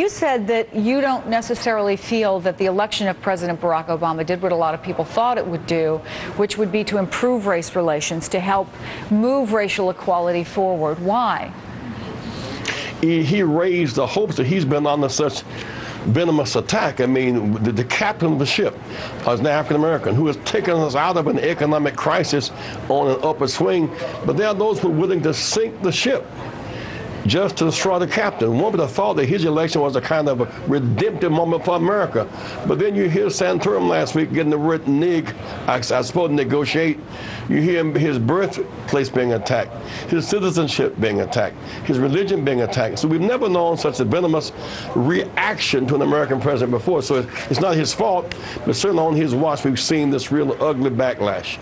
You said that you don't necessarily feel that the election of President Barack Obama did what a lot of people thought it would do, which would be to improve race relations, to help move racial equality forward. Why? He, raised the hopes that he's been under such venomous attack. I mean, the, the captain of the ship is an African American who has taken us out of an economic crisis on an upward swing, but there are those who are willing to sink the ship just to destroy the captain. One would have thought that his election was a kind of a redemptive moment for America. But then you hear Santorum last week getting the word nig, I, I suppose, negotiate. You hear his birthplace being attacked, his citizenship being attacked, his religion being attacked. So we've never known such a venomous reaction to an American president before. So it's not his fault, but certainly on his watch, we've seen this real ugly backlash.